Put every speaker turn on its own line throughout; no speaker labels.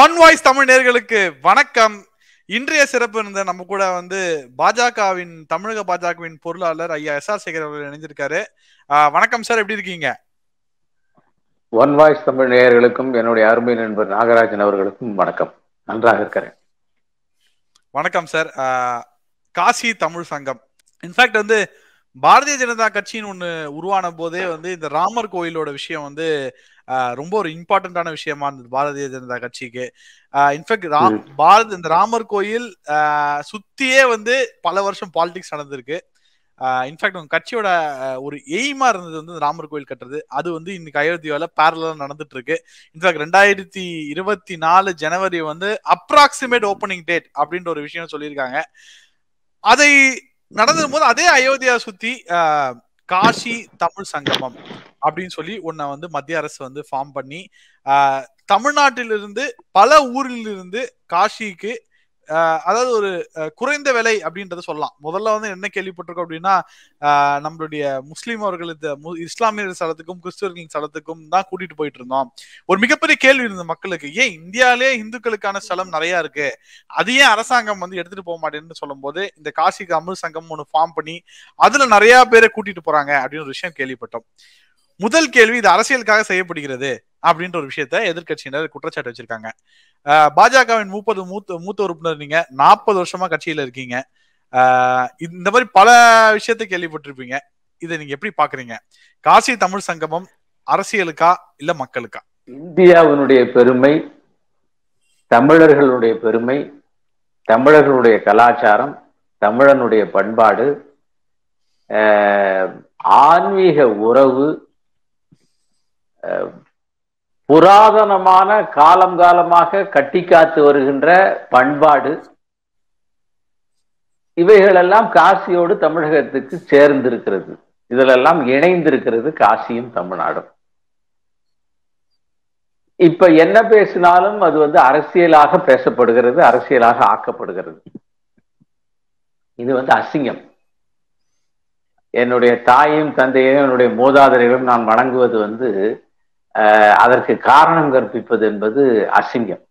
One voice Tamil நேர்களுக்கு வணக்கம். இன்றைய சிறப்பு இருந்த நம்ம கூட வந்து பாஜகவின் தமிழக பாஜகவின் பொருளாளர் ஐயா எஸ் ஆர் சேகர் அவர்கள் இணைஞ்சிருக்காரு வணக்கம் சார் எப்படி இருக்கீங்க?
ஒன் வாய்ஸ் தமிழ் நேயர்களுக்கும் என்னுடைய அருமை நண்பர் நாகராஜன் அவர்களுக்கும் வணக்கம். நன்றாக இருக்கிறேன்.
வணக்கம் சார். காசி தமிழ் சங்கம். இன்ஃபேக்ட் வந்து பாரதிய ஜனதா கட்சின்னு ஒண்ணு உருவான போதே வந்து இந்த ராமர் கோயிலோட விஷயம் வந்து ரொம்ப ஒரு இம்பார்ட்டன்டான விஷயமா இருந்தது. பாரதிய ஜனதா கட்சிக்கு. இன்ஃபேக்ட்
ம்.
பாரத் இந்த ராமர் கோயில் சுத்தியே வந்து பல வருஷம் பாலிடிக்ஸ் நடந்திருக்கு. இன்ஃபேக்ட் உங்க கட்சியோட ஒரு எய்மா இருந்தது வந்து ராமர் கோயில் கட்டுறது. அது வந்து இன்னைக்கு அயோத்தியால பேரலா நடந்துட்டு இருக்கு இன்ஃபேக்ட் ரெண்டாயிரத்தி இருபத்தி நாலு ஜனவரி வந்து அப்ராக்சிமேட் ஓப்பனிங் டேட் அப்படின்ற ஒரு விஷயம் சொல்லியிருக்காங்க. அதை நடந்த போது அதே அயோத்தியா சுத்தி காஷி தமிழ் சங்கமம். அப்படின்னு சொல்லி உன்னை வந்து மத்திய அரசு வந்து ஃபார்ம் பண்ணி தமிழ்நாட்டிலிருந்து பல ஊரிலிருந்து காஷிக்கு அதாவது ஒரு குறைந்த விலை அப்படின்றத சொல்லலாம். முதல்ல வந்து என்ன கேள்விப்பட்டிருக்கோம் அப்படின்னா நம்மளுடைய முஸ்லீம் அவர்களுக்கு மு- இஸ்லாமியர் ஸ்தலத்துக்கும் கிறிஸ்துவர்களின் சடத்துக்கும் தான் கூட்டிட்டு போயிட்டு இருந்தோம். ஒரு மிகப்பெரிய கேள்வி இருந்தது மக்களுக்கு. ஏன் இந்தியாலே இந்துக்களுக்கான ஸ்தலம் நிறைய இருக்கு. அது ஏன் அரசாங்கம் வந்து எடுத்துட்டு போக மாட்டேன்னு சொல்லும்போது இந்த காசி தமிழ் சங்கம் ஒன்று ஃபார்ம் பண்ணி அதுல நிறைய பேரை கூட்டிட்டு போறாங்க அப்படின்னு ஒரு விஷயம் கேள்விப்பட்டோம். முதல் கேள்வி இது அரசியலுக்காக செய்யப்படுகிறது அப்படின்ற ஒரு விஷயத்த எதிர்க்கட்சியினர் குற்றச்சாட்டு வச்சிருக்காங்க. அஹ் பாஜகவின் முப்பது மூத்த மூத்த உறுப்பினர் நீங்க நாற்பது வருஷமா கட்சியில இருக்கீங்க. இந்த மாதிரி பல விஷயத்தை கேள்விப்பட்டிருப்பீங்க. இதை நீங்க எப்படி பாக்குறீங்க? காசி தமிழ் சங்கமம் அரசியலுக்கா இல்ல மக்களுக்கா?
இந்தியாவினுடைய பெருமை தமிழர்களுடைய பெருமை தமிழர்களுடைய கலாச்சாரம் தமிழனுடைய பண்பாடு ஆஹ், ஆன்மீக உறவு புராதனமான காலம் காலமாக கட்டி காத்து வருகின்ற பண்பாடு இவைகளெல்லாம் காசியோடு தமிழகத்துக்கு சேர்ந்திருக்கிறது. இதிலெல்லாம் இணைந்திருக்கிறது காசியும் தமிழ்நாடும். இப்ப என்ன பேசினாலும் அது வந்து அரசியலாக பேசப்படுகிறது அரசியலாக ஆக்கப்படுகிறது. இது வந்து அசிங்கம். என்னுடைய தாயும் தந்தையும் என்னுடைய மூதாதையர்களும் நான் வணங்குவது வந்து அதற்கு காரணம் கற்பிப்பது என்பது அசிங்கம்.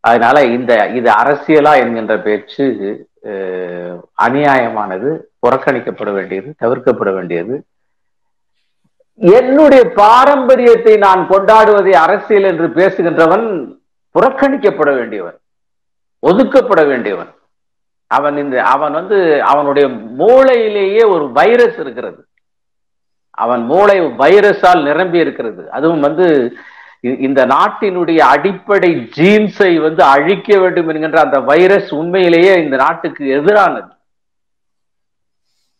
அதனால இந்த இது அரசியலா என்கின்ற பேச்சு அநியாயமானது புறக்கணிக்கப்பட வேண்டியது தவிர்க்கப்பட வேண்டியது. என்னுடைய பாரம்பரியத்தை நான் கொண்டாடுவதை அரசியல் என்று பேசுகின்றவன் புறக்கணிக்கப்பட வேண்டியவன் ஒதுக்கப்பட வேண்டியவன். அவன் இந்த அவன் வந்து அவனுடைய மூளையிலேயே ஒரு வைரஸ் இருக்கிறது. அவன் மூளை வைரஸால் நிரம்பி இருக்கிறது. அதுவும் வந்து இந்த நாட்டினுடைய அடிப்படை ஜீன்ஸை வந்து அழிக்க வேண்டும் என்கின்ற அந்த வைரஸ் உண்மையிலேயே இந்த நாட்டுக்கு எதிரானது.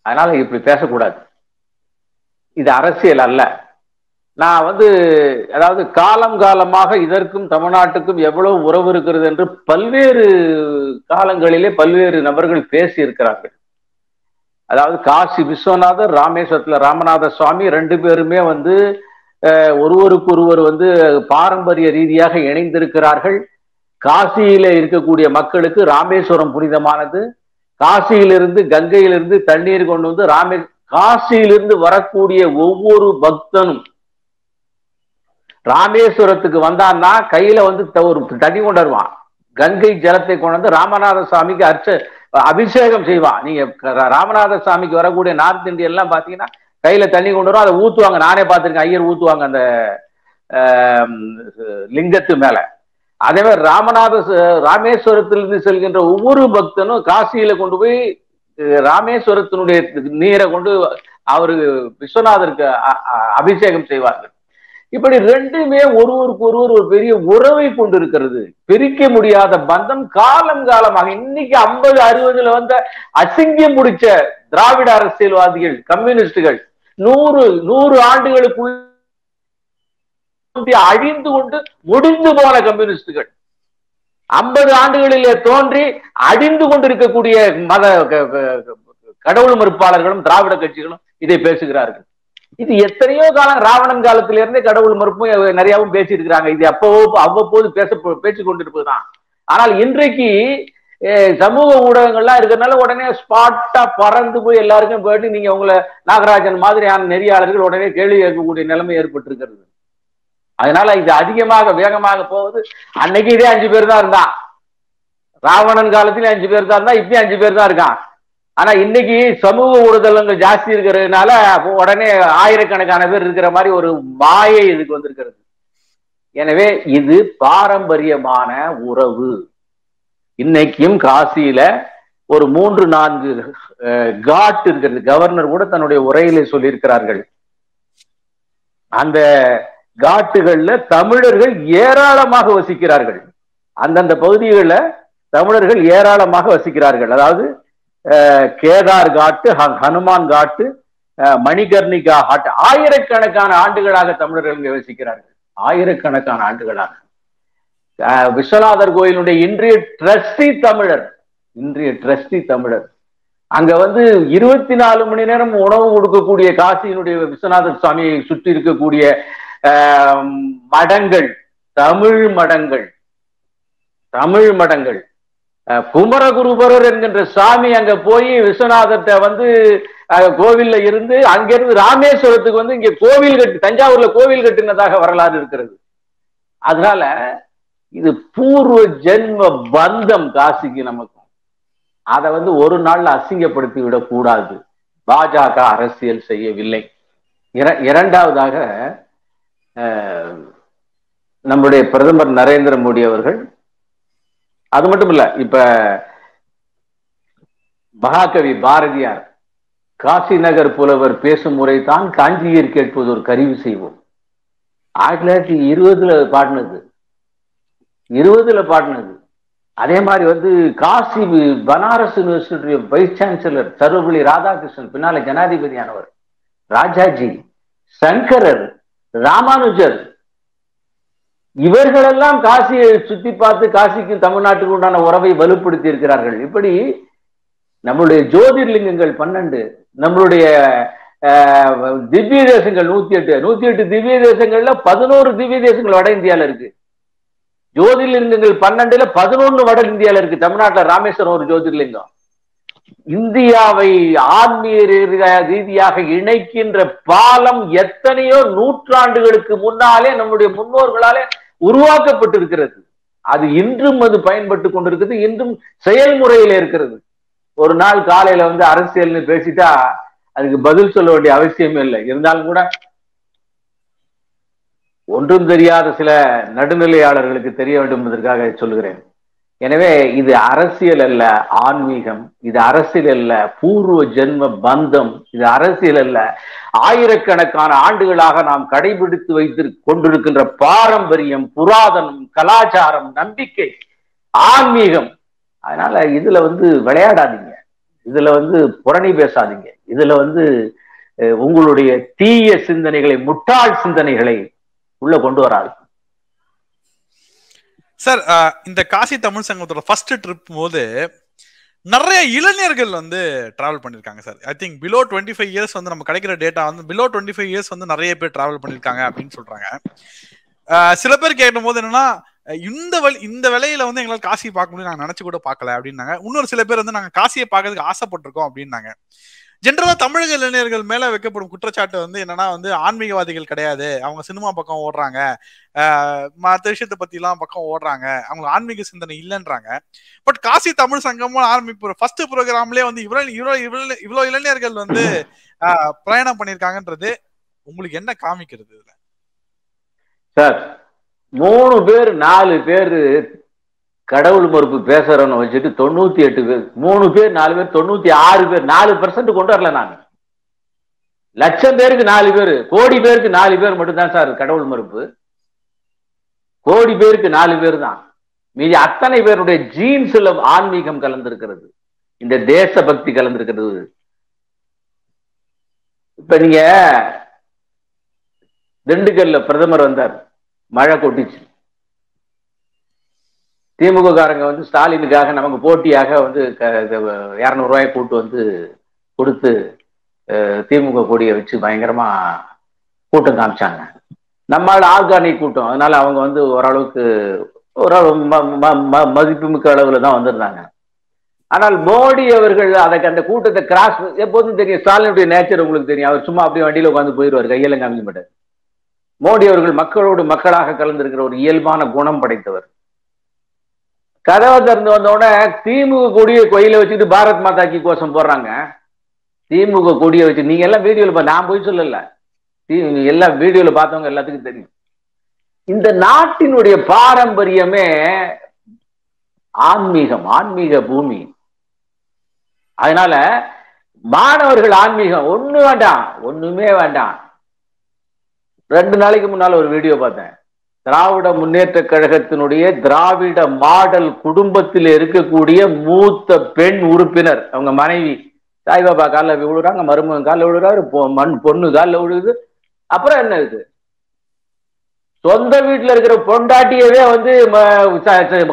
அதனால இப்படி பேசக்கூடாது. இது அரசியல் அல்ல. நான் வந்து அதாவது காலம் காலமாக இதற்கும் தமிழ்நாட்டுக்கும் எவ்வளவு உறவு இருக்கிறது என்று பல்வேறு காலங்களிலே பல்வேறு நபர்கள் பேசி இருக்கிறார்கள் அதாவது காசி விஸ்வநாதர் ராமேஸ்வரத்துல ராமநாத சுவாமி ரெண்டு பேருமே வந்து ஒருவருக்கு ஒருவருக்கொருவர் வந்து பாரம்பரிய ரீதியாக இணைந்திருக்கிறார்கள். காசியில இருக்கக்கூடிய மக்களுக்கு ராமேஸ்வரம் புனிதமானது. காசியிலிருந்து கங்கையிலிருந்து தண்ணீர் கொண்டு வந்து ராமே காசியிலிருந்து வரக்கூடிய ஒவ்வொரு பக்தனும் ராமேஸ்வரத்துக்கு வந்தான்னா கையில வந்து த- ஒரு தண்ணி கொண்டு வருவான். கங்கை ஜலத்தை கொண்டு வந்து ராமநாத சுவாமிக்கு அர்ச்ச அபிஷேகம் செய்வான் நீங்க ராமநாத சுவாமிக்கு வரக்கூடிய நார்த் இந்தியன் எல்லாம் பாத்தீங்கன்னா கையில தண்ணி கொண்டு வரும் அதை ஊத்துவாங்க. நானே பார்த்திருக்கேன் ஐயர் ஊத்துவாங்க அந்த லிங்கத்து மேல. அதே மாதிரி ராமநாத ராமேஸ்வரத்திலிருந்து செல்கின்ற ஒவ்வொரு பக்தனும் காசியில கொண்டு போய் ராமேஸ்வரத்தினுடைய நீரை கொண்டு அவரு விஸ்வநாதருக்கு அ- அபிஷேகம் செய்வார்கள். இப்படி ரெண்டுமே ஒருவருக்கு ஒருவர் ஒரு பெரிய உறவை கொண்டிருக்கிறது. பிரிக்க முடியாத பந்தம் காலம் காலமாக இன்னைக்கு ஐம்பது அறுபதுல வந்த அசிங்கம் முடிச்ச திராவிட அரசியல்வாதிகள் கம்யூனிஸ்டுகள் நூறு நூறு ஆண்டுகளுக்குள் அழிந்து கொண்டு முடிந்து போன கம்யூனிஸ்டுகள். ஐம்பது ஆண்டுகளிலே தோன்றி அழிந்து கொண்டிருக்கக்கூடிய மத கடவுள் மறுப்பாளர்களும் திராவிட கட்சிகளும் இதை பேசுகிறார்கள். இது எத்தனையோ காலம் ராவணன் காலத்துல இருந்தே கடவுள் மறுப்பும் நிறையவும் பேசியிருக்கிறாங்க. இது அப்பவோ அவ்வப்போது பேச பேச்சு கொண்டிருப்பதுதான். ஆனால் இன்றைக்கு சமூக ஊடகங்கள்லாம் இருக்கிறதுனால உடனே ஸ்பாட்டா பறந்து போய் எல்லாருக்கும் போயிட்டு நீங்க உங்களை நாகராஜன் மாதிரியான நெறியாளர்கள் உடனே கேள்வி கேட்கக்கூடிய நிலைமை ஏற்பட்டிருக்கிறது. அதனால இது அதிகமாக வேகமாக போவது அன்னைக்கு இதே அஞ்சு பேர் தான் இருந்தான். ராவணன் காலத்திலே அஞ்சு பேர் தான் இருந்தா இப்பயும் அஞ்சு பேர் தான் இருக்கான். ஆனா இன்னைக்கு சமூக ஊடகங்கள் ஜாஸ்தி இருக்கிறதுனால உடனே ஆயிரக்கணக்கான பேர் இருக்கிற மாதிரி ஒரு மாயை இதுக்கு வந்திருக்கிறது. எனவே இது பாரம்பரியமான உறவு. இன்னைக்கும் காசியில ஒரு மூன்று நான்கு காட் இருக்கிறது. கவர்னர் கூட தன்னுடைய உரையிலே சொல்லியிருக்கிறார்கள். அந்த காட்டுகள்ல தமிழர்கள் ஏராளமாக வசிக்கிறார்கள். அந்தந்த பகுதிகளில் தமிழர்கள் ஏராளமாக வசிக்கிறார்கள். அதாவது கேதார் காட்டு ஹனுமான் காட்டு மணிகர்ணிகா காட்டு ஆயிரக்கணக்கான ஆண்டுகளாக தமிழர்கள் இங்கே வசிக்கிறார்கள். ஆயிரக்கணக்கான ஆண்டுகளாக. விஸ்வநாதர் கோயிலுடைய இன்றைய ட்ரஸ்டி தமிழர் இன்றைய ட்ரஸ்டி தமிழர். அங்க வந்து இருபத்தி நாலு மணி நேரம் உணவு கொடுக்கக்கூடிய காசியினுடைய விஸ்வநாதர் சுவாமியை சுற்றி இருக்கக்கூடிய மடங்கள் தமிழ் மடங்கள் தமிழ் மடங்கள். குமரகுருபரர் என்கின்ற சாமி அங்க போய் விஸ்வநாதர்கிட்ட வந்து கோவில்ல இருந்து அங்கிருந்து ராமேஸ்வரத்துக்கு வந்து இங்க கோவில் கட்டி தஞ்சாவூர்ல கோவில் கட்டினதாக வரலாறு இருக்கிறது. அதனால இது பூர்வ ஜென்ம பந்தம் காசிக்கு நமக்கும் அதை வந்து ஒரு நாள்ல அசிங்கப்படுத்தி விடக்கூடாது. பாஜக அரசியல் செய்யவில்லை. இரண்டாவதாக நம்முடைய பிரதமர் நரேந்திர மோடி அவர்கள் அது மட்டும் இல்ல இப்ப மகாகவி பாரதியார் காசி நகர் புலவர் பேசும் முறை தான் காஞ்சியர் கேட்பது ஒரு கருவி செய்வோம். ஆயிரத்தி தொள்ளாயிரத்தி இருபதுல பாடினது. இருபதுல பாடினது. அதே மாதிரி வந்து Kashi Banaras university vice chancellor Sarvepalli Radhakrishnan பின்னால ஜனாதிபதியானவர் ராஜாஜி சங்கரர் ராமானுஜர் இவர்களெல்லாம் காசியை சுத்தி பார்த்து காசிக்கும் தமிழ்நாட்டுக்கு உண்டான உறவை வலுப்படுத்தி இருக்கிறார்கள். இப்படி நம்மளுடைய ஜோதிர்லிங்கங்கள் பன்னெண்டு நம்மளுடைய திவ்ய தேசங்கள் நூத்தி எட்டு நூத்தி எட்டு திவ்ய தேசங்கள்ல பதினோரு திவ்ய தேசங்கள் வட இந்தியால இருக்கு. ஜோதிர்லிங்கங்கள் பன்னெண்டுல பதினொன்னு வட இந்தியால இருக்கு. தமிழ்நாட்டுல ராமேஸ்வரம் ஒரு ஜோதிர்லிங்கம். இந்தியாவை ஆன்மீக ரீதியாக இணைக்கின்ற பாலம் எத்தனையோ நூற்றாண்டுகளுக்கு முன்னாலே நம்முடைய முன்னோர்களாலே உருவாக்கப்பட்டிருக்கிறது. அது இன்றும் அது பயன்பட்டு கொண்டிருக்கிறது இன்றும் செயல்முறையில இருக்கிறது. ஒரு நாள் காலையில வந்து அரசியல்னு பேசிட்டா அதுக்கு பதில் சொல்ல வேண்டிய அவசியமே இல்லை. இருந்தாலும் கூட ஒன்றும் தெரியாத சில நடுநிலையாளர்களுக்கு தெரிய வேண்டும் என்பதற்காக சொல்லுகிறேன். எனவே இது அரசியல் அல்ல ஆன்மீகம் இது அரசியல் அல்ல பூர்வ ஜென்ம பந்தம் இது அரசியல் அல்ல. ஆயிரக்கணக்கான ஆண்டுகளாக நாம் கடைபிடித்து வைத்து கொண்டிருக்கின்ற பாரம்பரியம் புராதனம் கலாச்சாரம் நம்பிக்கை ஆன்மீகம். அதனால இதுல வந்து விளையாடாதீங்க. இதுல வந்து புரணி பேசாதீங்க. இதுல வந்து உங்களுடைய தீய சிந்தனைகளை முட்டாள் சிந்தனைகளை உள்ள கொண்டு வராது.
சார் இந்த காசி தமிழ் சங்கத்தோட ஃபர்ஸ்ட் ட்ரிப் போது நிறைய இளைஞர்கள் வந்து டிராவல் பண்ணியிருக்காங்க sir. I think below twenty five years வந்து நம்ம கிடைக்கிற டேட்டா வந்து பிலோ டுவெண்ட்டி ஃபைவ் இயர்ஸ் வந்து நிறைய பேர் டிராவல் பண்ணிருக்காங்க அப்படின்னு சொல்றாங்க. சில பேர் கேட்கும் போது என்னன்னா இந்த வழி இந்த விலையில வந்து எங்களால் காசியை பார்க்க முடியும் நாங்கள் நினைச்சு கூட பார்க்கல அப்படின்னாங்க. இன்னொரு சில பேர் வந்து நாங்கள் காசியை பார்க்கறதுக்கு ஆசைப்பட்டிருக்கோம் அப்படின்னாங்க. ஜென்ரலா தமிழக இளைஞர்கள் மேல வைக்கப்படும் குற்றச்சாட்டு வந்து என்னன்னா வந்து ஆன்மீகவாதிகள் கிடையாது. அவங்க சினிமா பக்கம் ஓடுறாங்க. மற்ற விஷயத்தை பத்தி எல்லாம் பக்கம் ஓடுறாங்க. அவங்க ஆன்மீக சிந்தனை இல்லைன்றாங்க. பட் காசி தமிழ் சங்கமும் ஆரம்பிப்பு ஃபர்ஸ்ட் ப்ரோக்ராம்லயே வந்து இவ்வளவு இவ்வளவு இவ்வளவு இளைஞர்கள் வந்து பிரயாணம் பண்ணிருக்காங்கன்றது உங்களுக்கு என்ன காமிக்கிறது இதுல?
சார் மூணு பேர் நாலு பேர் கடவுள் மறுப்பு பேசுறேன்னு வச்சுட்டு தொண்ணூத்தி எட்டு பேர் மூணு பேர் நாலு பேர் தொண்ணூத்தி ஆறு பேர் நாலு பெர்சன்ட் கொண்டு வரல நாங்க லட்சம் பேருக்கு நாலு பேர் கோடி பேருக்கு நாலு பேர் மட்டும்தான் சார் கடவுள் மறுப்பு. கோடி பேருக்கு நாலு பேர் தான். மீதி அத்தனை பேருடைய ஜீன்ஸ்ல ஆன்மீகம் கலந்திருக்கிறது. இந்த தேசபக்தி கலந்திருக்கிறது. இப்ப நீங்க திண்டுக்கல்ல பிரதமர் வந்தார். மழை கொட்டிச்சு. திமுக காரங்க வந்து ஸ்டாலினுக்காக நமக்கு போட்டியாக வந்து இரநூறு ரூபாய் கூட்டு வந்து கொடுத்து திமுக கொடியை வச்சு பயங்கரமா கூட்டம் காமிச்சாங்க. நம்மளால ஆர்கானிக் கூட்டம். அதனால அவங்க வந்து ஓரளவுக்கு ஓரளவு மதிப்புமிக்க அளவுல தான் வந்திருந்தாங்க. ஆனால் மோடி அவர்கள் அதற்கு அந்த கூட்டத்தை கிராஸ் எப்போதும் தெரியும். ஸ்டாலினுடைய நேச்சர் உங்களுக்கு தெரியும். அவர் சும்மா அப்படியே வண்டியில் உட்காந்து போயிடுவார் கையெல்லாம் காமிக்க மாட்டார். மோடி அவர்கள் மக்களோடு மக்களாக கலந்திருக்கிற ஒரு இயல்பான குணம் படைத்தவர். கதவை திறந்து வந்தோடனே திமுக கொடியை கோயில வச்சுட்டு பாரத் மாதா கோஷம் போடுறாங்க. திமுக கொடியை வச்சு நீங்க எல்லாம் வீடியோல நான் போய் சொல்லல. எல்லாம் வீடியோல பார்த்தவங்க எல்லாத்துக்கும் தெரியும். இந்த நாட்டினுடைய பாரம்பரியமே ஆன்மீகம் ஆன்மீக பூமி. அதனால மாணவர்கள் ஆன்மீகம் ஒண்ணு வேண்டாம் ஒண்ணுமே வேண்டாம். ரெண்டு நாளைக்கு முன்னால ஒரு வீடியோ பார்த்தேன். திராவிட முன்னேற்ற கழகத்தினுடைய திராவிட மாடல் குடும்பத்தில் இருக்கக்கூடிய மூத்த பெண் உறுப்பினர். அவங்க மனைவி சாய்பாபா காலில் விழுறாங்க மருமகன் காலில் விழுறாரு பொ- மண் பொண்ணு காலில் விழுகுது அப்புறம் என்ன இது? சொந்த வீட்டுல இருக்கிற பொண்டாட்டியவே வந்து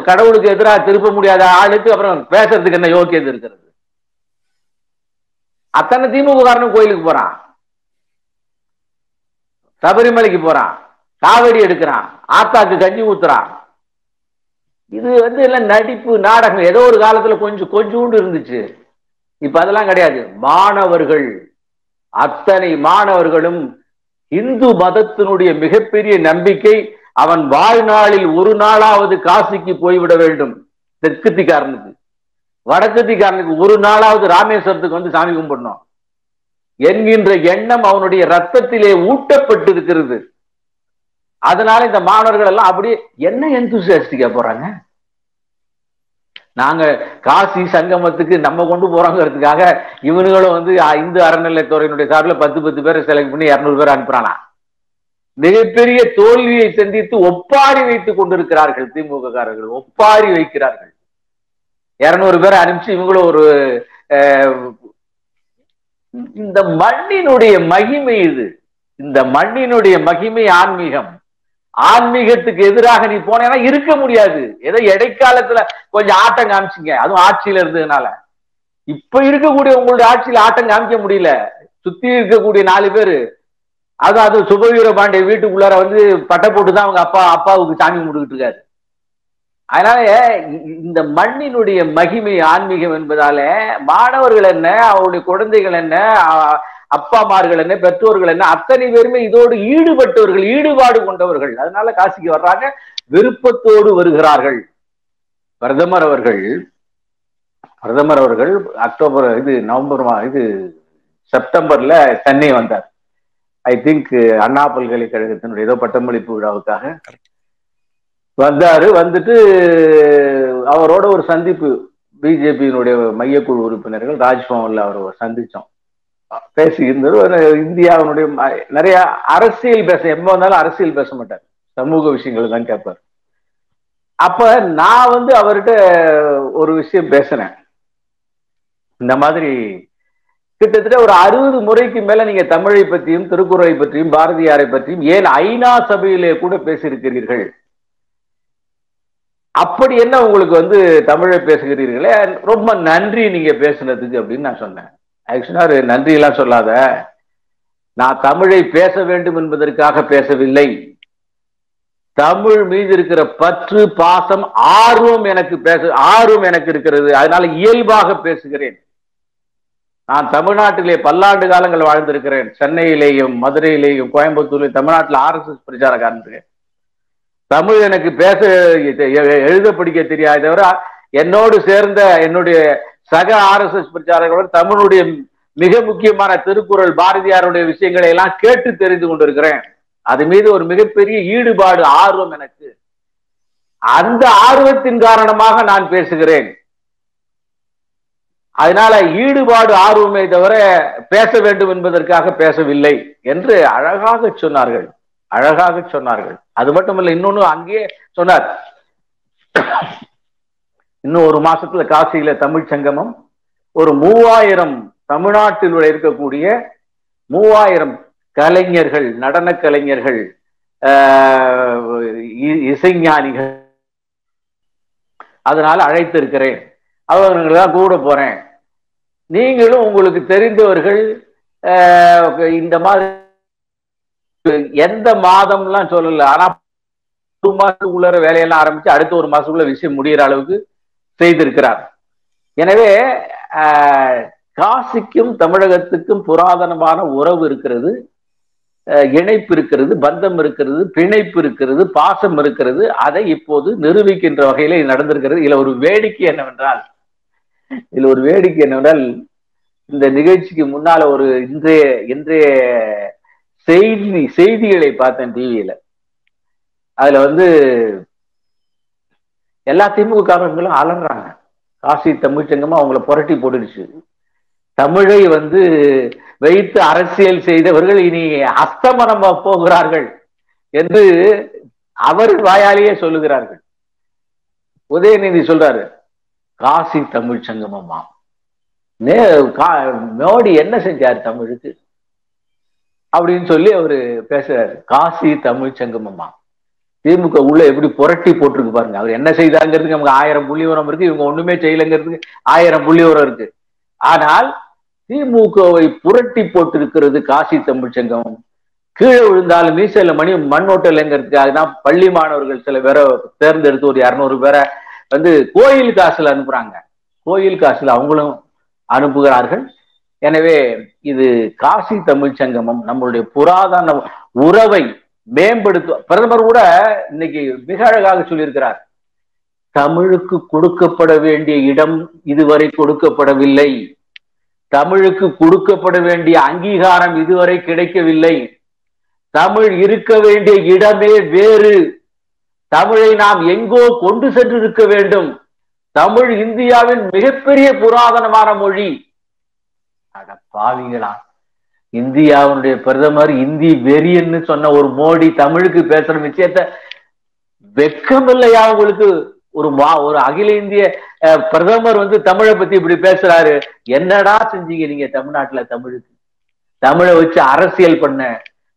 கடவுளுக்கு எதிராக திருப்ப முடியாத ஆளுக்கு அப்புறம் பேசுறதுக்கு என்ன யோக்கியது இருக்கிறது? அத்தனை திமுக காரனும் கோயிலுக்கு போறான். சபரிமலைக்கு போறான். காவடி எடுக்கிறான். ஆத்தாக்கு கஞ்சி ஊத்துறான். இது வந்து எல்லாம் நடிப்பு நாடகம். ஏதோ ஒரு காலத்துல கொஞ்சம் கொஞ்சோண்டு இருந்துச்சு. இப்ப அதெல்லாம் கிடையாது. மாணவர்கள் அத்தனை மாணவர்களும் இந்து மதத்தினுடைய மிகப்பெரிய நம்பிக்கை அவன் வாழ்நாளில் ஒரு நாளாவது காசிக்கு போய்விட வேண்டும். தெற்குத்திக்காரனுக்கு வடக்குத்திக்காரனுக்கு ஒரு நாளாவது ராமேஸ்வரத்துக்கு வந்து சாமி கும்பிடணும். என்கின்ற எண்ணம் அவனுடைய ரத்தத்திலே ஊட்டப்பட்டிருக்கிறது. அதனால இந்த மாணவர்கள் எல்லாம் அப்படியே என்ன எந்தூசியாஸ்டிக்கா போறாங்க? நாங்க காசி சங்கமத்துக்கு நம்ம கொண்டு போறோங்கிறதுக்காக இவனுங்களும் வந்து இந்து அறநிலையத்துறையினுடைய சார்பில் பத்து பத்து பேரை செலக்ட் பண்ணி இருநூறு பேர் அனுப்புறானா? மிகப்பெரிய தோல்வியை சந்தித்து ஒப்பாரி வைத்துக் கொண்டிருக்கிறார்கள் திமுக காரர்கள் ஒப்பாரி வைக்கிறார்கள். இருநூறு பேரை அனுப்பிச்சு இவங்களும் ஒரு அஹ், இந்த மண்ணினுடைய மகிமை இது. இந்த மண்ணினுடைய மகிமை ஆன்மீகம். ஆன்மீகத்துக்கு எதிராக நீ போனேன்னா இருக்க முடியாது. ஏதோ இடைக்காலத்துல கொஞ்சம் ஆட்டம் காமிச்சிங்க. அதுவும் ஆட்சியில இருந்ததுனால. இப்ப இருக்கக்கூடிய உங்களுடைய ஆட்சியில ஆட்டம் காமிக்க முடியல. சுத்தி இருக்கக்கூடிய நாலு பேரு. அது அது சுபவீர பாண்டிய வீட்டுக்குள்ளார வந்து பட்டை போட்டு தான் அவங்க அப்பா அப்பாவுக்கு சாமி கும்பிட்டுக்கிட்டு இருக்காரு. அதனால இந்த மண்ணினுடைய மகிமை ஆன்மீகம் என்பதால மாணவர்கள் என்ன அவருடைய குழந்தைகள் என்ன அப்பாமார்கள் என்ன பெற்றோர்கள் என்ன அத்தனை பேருமே இதோடு ஈடுபட்டவர்கள் ஈடுபாடு கொண்டவர்கள். அதனால காசிக்கு வர்றாங்க விருப்பத்தோடு வருகிறார்கள். பிரதமர் அவர்கள் பிரதமர் அவர்கள் அக்டோபர் இது நவம்பர் மா- இது செப்டம்பர்ல சென்னை வந்தார். ஐ திங்க் அண்ணா பல்கலைக்கழகத்தினுடைய ஏதோ பட்டமளிப்பு விழாவுக்காக. வந்தாரு வந்துட்டு அவரோட ஒரு சந்திப்பு பிஜேபியினுடைய மையக்குழு உறுப்பினர்கள் ராஜ்பவன்ல அவர் சந்திச்சோம். பேசுகின்றது இந்தியாவினுடைய நிறைய அரசியல் பேச எப்ப வந்தாலும் அரசியல் பேச மாட்டார். சமூக விஷயங்கள் தான் கேட்பார். அப்ப நான் வந்து அவர்கிட்ட ஒரு விஷயம் பேசினேன் இந்த மாதிரி கிட்டத்தட்ட ஒரு அறுபது முறைக்கு மேல நீங்க தமிழை பற்றியும் திருக்குறளை பற்றியும் பாரதியாரை பற்றியும் ஏன் ஐநா சபையிலே கூட பேசியிருக்கிறீர்கள்? அப்படி என்ன உங்களுக்கு வந்து தமிழை பேசுகிறீர்களே? ரொம்ப நன்றி நீங்க பேசுனதுக்கு அப்படின்னு நான் சொன்னேன். ஆக்சுவலா ஒரு எல்லாம் சொல்லாத. நான் தமிழை பேச வேண்டும் என்பதற்காக பேசவில்லை. தமிழ் மீது இருக்கிற பற்று பாசம் ஆர்வம் எனக்கு பேச ஆர்வம் எனக்கு இருக்கிறது. அதனால இயல்பாக பேசுகிறேன். நான் தமிழ்நாட்டிலே பல்லாண்டு காலங்கள் வாழ்ந்திருக்கிறேன். சென்னையிலேயும் மதுரையிலேயும் கோயம்புத்தூர்லையும் தமிழ்நாட்டில் ஆர்எஸ்எஸ் பிரச்சாரக்காரன். இருக்கேன் தமிழ் எனக்கு பேச எழுத படிக்க தெரியாது தவிர என்னோடு சேர்ந்த என்னுடைய சக ஆர்எஸ்எஸ் பிரச்சாரங்களோடு தமிழுடைய மிக முக்கியமான திருக்குறள் பாரதியாருடைய விஷயங்களை எல்லாம் கேட்டு தெரிந்து கொண்டிருக்கிறேன். அது மீது ஒரு மிகப்பெரிய ஈடுபாடு ஆர்வம் எனக்கு. அந்த ஆர்வத்தின் காரணமாக நான் பேசுகிறேன். அதனால ஈடுபாடு ஆர்வமே தவிர பேச வேண்டும் என்பதற்காக பேசவில்லை என்று அழகாக சொன்னார்கள். அழகாக சொன்னார்கள். அது மட்டுமல்ல இன்னொன்னு அங்கேயே சொன்னார். இன்னும் ஒரு மாசத்துல காசியில தமிழ் சங்கமம் ஒரு மூவாயிரம் தமிழ்நாட்டில் இருக்கக்கூடிய மூவாயிரம் கலைஞர்கள் நடன கலைஞர்கள் ஆஹ், இ- இசைஞானிகள் அதனால அழைத்திருக்கிறேன். தான் கூட போறேன். நீங்களும் உங்களுக்கு தெரிந்தவர்கள் ஆஹ், இந்த மாதிரி எந்த மாதம்லாம் சொல்லல. ஆனா ஒரு மாசத்துக்குள்ளார வேலையெல்லாம் ஆரம்பிச்சு அடுத்த ஒரு மாசத்துக்குள்ள விஷயம் முடிகிற அளவுக்கு செய்திருக்கிறார். எனவே காசிக்கும் தமிழகத்துக்கும் புராதனமான உறவு இருக்கிறது இணைப்பு இருக்கிறது பந்தம் இருக்கிறது பிணைப்பு இருக்கிறது பாசம் இருக்கிறது. அதை இப்போது நிரூபிக்கின்ற வகையில நடந்திருக்கிறது. இதுல ஒரு வேடிக்கை என்னவென்றால் இதுல ஒரு வேடிக்கை என்னவென்றால் இந்த நிகழ்ச்சிக்கு முன்னால ஒரு இன்றைய இன்றைய செய்தி செய்திகளை பார்த்தேன் டிவியில அதுல வந்து எல்லா திமுககாரர்களும் அலறாங்க காசி தமிழ்ச்சங்கமா அவங்கள புரட்டி போட்டுடுச்சு. தமிழை வந்து வைத்து அரசியல் செய்தவர்கள் இனி அஸ்தமனம் போகிறார்கள் என்று அவர் வாயாலேயே சொல்லுகிறார்கள். உதயநிதி சொல்றாரு காசி தமிழ் சங்கமமா நே கா- மோடி என்ன செஞ்சார் தமிழுக்கு? அப்படின்னு சொல்லி அவரு பேசுறாரு. காசி தமிழ் சங்கமமா திமுக உள்ள எப்படி புரட்டி போட்டிருக்கு பாருங்க. அவர் என்ன செய்தாங்கிறதுக்கு நமக்கு ஆயிரம் புள்ளி உரம் இருக்கு. இவங்க ஒண்ணுமே செய்யலைங்கிறதுக்கு ஆயிரம் புள்ளி உரம் இருக்கு. ஆனால் திமுகவை புரட்டி போட்டிருக்கிறது காசி தமிழ் சங்கம் கீழே விழுந்தாலும் மீசையில மணி மண்ணோட்டலைங்கிறதுக்காக தான் பள்ளி மாணவர்கள் சில பேரை தேர்ந்தெடுத்து ஒரு இரநூறு பேரை வந்து கோயில் காசுல அனுப்புறாங்க. கோயில் காசுல அவங்களும் அனுப்புகிறார்கள். எனவே இது காசி தமிழ் சங்கமம் நம்மளுடைய புராதன உறவை மேம்படுத்த பிரதமர் கூட இன்னைக்கு மிக அழகாக சொல்லியிருக்கிறார். தமிழுக்கு கொடுக்கப்பட வேண்டிய இடம் இதுவரை கொடுக்கப்படவில்லை. தமிழுக்கு கொடுக்கப்பட வேண்டிய அங்கீகாரம் இதுவரை கிடைக்கவில்லை. தமிழ் இருக்க வேண்டிய இடமே வேறு. தமிழை நாம் எங்கோ கொண்டு சென்று இருக்க வேண்டும். தமிழ் இந்தியாவின் மிகப்பெரிய புராதனமான மொழி. அட பாவிங்களா இந்தியாவுடைய பிரதமர் இந்தி வெறியன்னு சொன்ன ஒரு மோடி தமிழுக்கு பேசுற விஷயத்த வெக்கம் இல்லையா உங்களுக்கு? ஒரு மா ஒரு அகில இந்திய அஹ், பிரதமர் வந்து தமிழை பத்தி இப்படி பேசுறாரு. என்னடா செஞ்சீங்க நீங்க தமிழ்நாட்டுல தமிழுக்கு? தமிழை வச்சு அரசியல் பண்ண.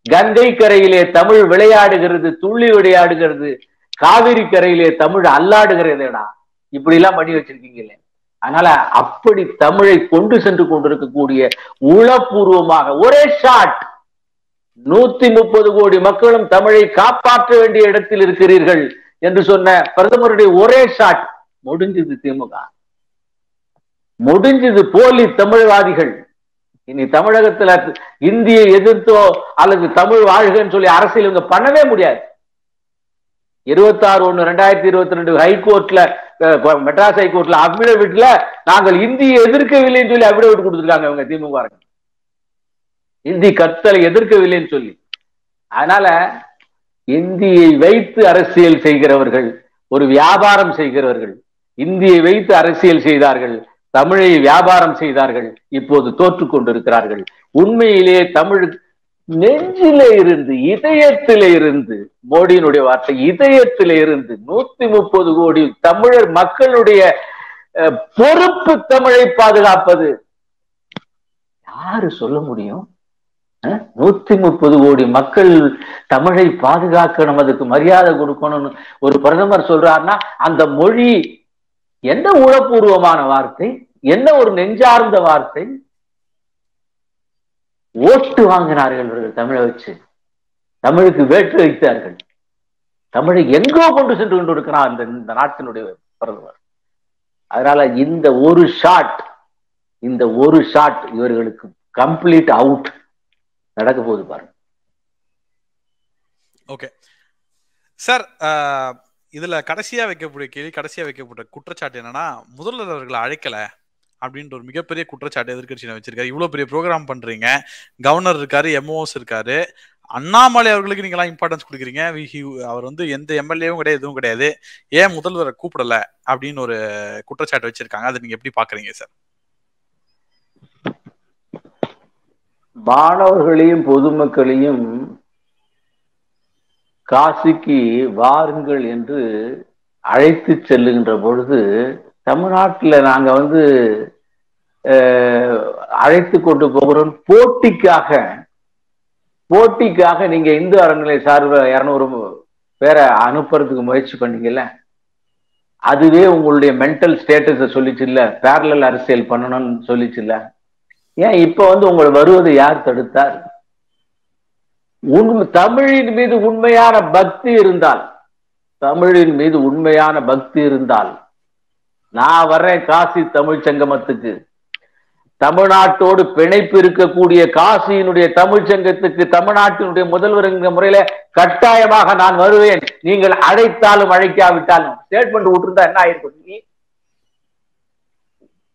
கங்கை கரையிலே தமிழ் விளையாடுகிறது துள்ளி விளையாடுகிறது. காவிரி கரையிலே தமிழ் அல்லாடுகிறதேடா. இப்படி எல்லாம் பண்ணி வச்சிருக்கீங்களே அதனால அப்படி தமிழை கொண்டு சென்று கொண்டிருக்கக்கூடிய உளப்பூர்வமாக ஒரே ஷாட் நூத்தி முப்பது கோடி மக்களும் தமிழை காப்பாற்ற வேண்டிய இடத்தில் இருக்கிறீர்கள் என்று சொன்ன பிரதமருடைய ஒரே ஷாட் முடிஞ்சது திமுக. முடிஞ்சது போலி தமிழ்வாதிகள். இனி தமிழகத்துல இந்தியை எதிர்த்தோ அல்லது தமிழ் வாழ்கன்னு சொல்லி அரசியல் இவங்க பண்ணவே முடியாது. இருபத்தாறு ஒன்று ரெண்டாயிரத்தி இருபத்தி ரெண்டு ஹைகோர்ட்ல மெட்ராஸ் ஹைகோர்ட்ல அபிடவிட்ல நாங்கள் இந்தியை எதிர்க்கவில்லைன்னு சொல்லி அபிடவிட் கொடுத்துருக்காங்க இவங்க திமுக இந்தி கத்தலை எதிர்க்கவில்லைன்னு சொல்லி. அதனால இந்தியை வைத்து அரசியல் செய்கிறவர்கள் ஒரு வியாபாரம் செய்கிறவர்கள் இந்தியை வைத்து அரசியல் செய்தார்கள் தமிழை வியாபாரம் செய்தார்கள் இப்போது தோற்றுக் கொண்டிருக்கிறார்கள் உண்மையிலே தமிழ் நெஞ்சிலே இருந்து இதயத்திலே இருந்து மோடியினுடைய வார்த்தை இதயத்திலே இருந்து நூத்தி முப்பது கோடி தமிழர் மக்களுடைய பொறுப்பு தமிழை பாதுகாப்பது. யாரு சொல்ல முடியும்? நூத்தி முப்பது கோடி மக்கள் தமிழை பாதுகாக்கணும் அதுக்கு மரியாதை கொடுக்கணும்னு ஒரு பிரதமர் சொல்றாருன்னா அந்த மொழி என்ன உளப்பூர்வமான வார்த்தை என்ன ஒரு நெஞ்சார்ந்த வார்த்தை ஓட்டு வாங்கினார்கள் இவர்கள் தமிழை வச்சு. தமிழுக்கு வேற்று வைத்தார்கள். தமிழை எங்கோ கொண்டு சென்று கொண்டு இருக்கிறான் இந்த இந்த நாட்டினுடைய பிரதமர். அதனால இந்த ஒரு ஷாட் இந்த ஒரு ஷாட் இவர்களுக்கு கம்ப்ளீட் அவுட் நடக்க போகுது பாருங்க.
ஓகே சார் uh, இதுல கடைசியா வைக்கக்கூடிய கேள்வி கடைசியா வைக்கப்பட்ட குற்றச்சாட்டு என்னன்னா முதல்வர் அவர்களை அழைக்கல. அப்படின்ற ஒரு மிகப்பெரிய குற்றச்சாட்டு எதிர்கட்சியில வச்சிருக்காரு. இவ்வளவு பெரிய ப்ரோக்ராம் பண்றீங்க. கவர்னர் இருக்காரு எம்ஓஎஸ் இருக்காரு. அண்ணாமலை அவர்களுக்கு நீங்களாம் இம்பார்ட்டன்ஸ் கொடுக்குறீங்க. அவர் வந்து எந்த எம்எல்ஏவும் கிடையாது எதுவும் கிடையாது. ஏன் முதல்வரை கூப்பிடல அப்படின்னு ஒரு குற்றச்சாட்டு வச்சிருக்காங்க. அதை நீங்க எப்படி பாக்குறீங்க சார்
மாணவர்களையும் பொதுமக்களையும் காசிக்கு வாருங்கள் என்று அழைத்து செல்லுகின்ற பொழுது தமிழ்நாட்டில் நாங்க வந்து அழைத்து கொண்டு போகிறோம். போட்டிக்காக போட்டிக்காக நீங்க இந்து அறநிலை சார்பில் இரநூறு பேரை அனுப்புறதுக்கு முயற்சி பண்ணீங்கல்ல? அதுவே உங்களுடைய மென்டல் ஸ்டேட்டஸை சொல்லிச்சு இல்ல? பேரலல் அரசியல் பண்ணணும்னு சொல்லிச்சு இல்ல? ஏன் இப்ப வந்து உங்களை வருவதை யார் தடுத்தார்? உண்மை தமிழின் மீது உண்மையான பக்தி இருந்தால் தமிழின் மீது உண்மையான பக்தி இருந்தால் நான் வர்றேன் காசி தமிழ் சங்கமத்துக்கு தமிழ்நாட்டோடு பிணைப்பு இருக்கக்கூடிய காசியினுடைய தமிழ்ச்சங்கத்துக்கு தமிழ்நாட்டினுடைய முதல்வர் என்கிற முறையில கட்டாயமாக நான் வருவேன். நீங்கள் அழைத்தாலும் அழைக்காவிட்டாலும். ஸ்டேட்மெண்ட் விட்டுருந்தா என்ன ஆயிருக்கும் நீ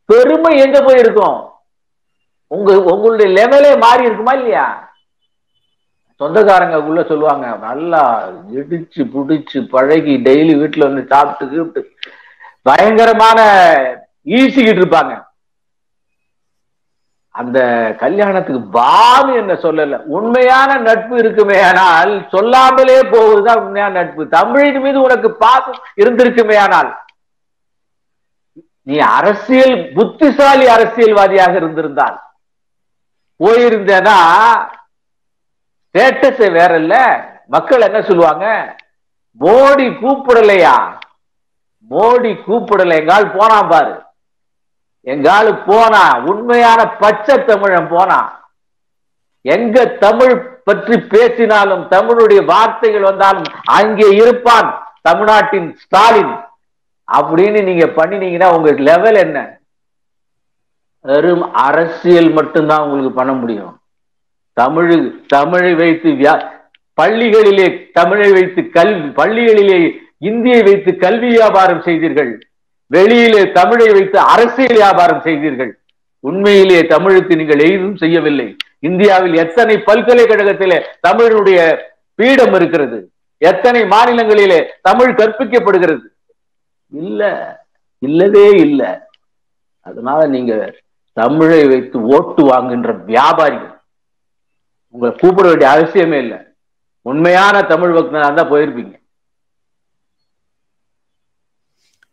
பெருமை எங்க போயிருக்கும் உங்க உங்களுடைய லெவலே மாறி இருக்குமா இல்லையா? சொந்தக்காரங்க உள்ள சொல்லுவாங்க நல்லா இடிச்சு புடிச்சு பழகி டெய்லி வீட்டுல வந்து சாப்பிட்டு கீப்பிட்டு பயங்கரமான ஈசிக்கிட்டு இருப்பாங்க. அந்த கல்யாணத்துக்கு பானு என்ன சொல்லல. உண்மையான நட்பு இருக்குமே ஆனால் சொல்லாமலே போவதுதான் உண்மையான நட்பு. தமிழின் மீது உனக்கு பாசம் இருந்திருக்குமே ஆனால் நீ அரசியல் புத்திசாலி அரசியல்வாதியாக இருந்திருந்தால் போயிருந்தேனா ஸ்டேட்டஸ் வேற இல்ல மக்கள் என்ன சொல்லுவாங்க? மோடி கூப்பிடலையா? மோடி கூப்பிடலைங்கால் போனான் பாரு. எங்காலு போனா உண்மையான பச்சை தமிழன் போனா எங்க தமிழ் பற்றி பேசினாலும் தமிழுடைய வார்த்தைகள் வந்தாலும் அங்கே இருப்பான் தமிழ்நாட்டின் ஸ்டாலின். அப்படின்னு நீங்க பண்ணினீங்கன்னா உங்க லெவல் என்ன? வெறும் அரசியல் மட்டும்தான் உங்களுக்கு பண்ண முடியும். தமிழ் தமிழை வைத்து வியா- பள்ளிகளிலே தமிழை வைத்து கல்வி பள்ளிகளிலே இந்தியை வைத்து கல்வி வியாபாரம் செய்தீர்கள். வெளியிலே தமிழை வைத்து அரசியல் வியாபாரம் செய்தீர்கள். உண்மையிலே தமிழுக்கு நீங்கள் எதுவும் செய்யவில்லை. இந்தியாவில் எத்தனை பல்கலைக்கழகத்திலே தமிழனுடைய பீடம் இருக்கிறது. எத்தனை மாநிலங்களிலே தமிழ் கற்பிக்கப்படுகிறது. இல்ல இல்லவே இல்ல. அதனால நீங்க தமிழை வைத்து ஓட்டு வாங்குகின்ற வியாபாரிகள் உங்களை கூப்பிட வேண்டிய அவசியமே இல்லை. உண்மையான தமிழ் பக்தனா தான் போயிருப்பீங்க.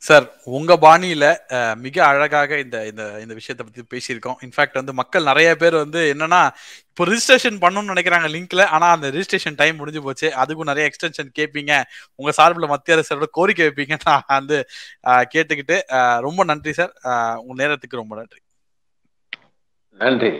சார் உங்க பாணியில மிக அழகாக இந்த இந்த இந்த விஷயத்தை பத்தி பேசியிருக்கோம். இன்ஃபேக்ட் வந்து மக்கள் நிறைய பேர் வந்து என்னன்னா இப்போ ரிஜிஸ்ட்ரேஷன் பண்ணணும்னு நினைக்கிறாங்க லிங்க்ல ஆனா அந்த ரிஜிஸ்ட்ரேஷன் டைம் முடிஞ்சு போச்சு. அதுக்கும் நிறைய எக்ஸ்டென்ஷன் கேட்பீங்க உங்க சார்பில் மத்திய அரசோட கோரிக்கை வைப்பீங்க நான் வந்து கேட்டுக்கிட்டு ரொம்ப நன்றி சார். உங்க நேரத்துக்கு ரொம்ப நன்றி.
நன்றி.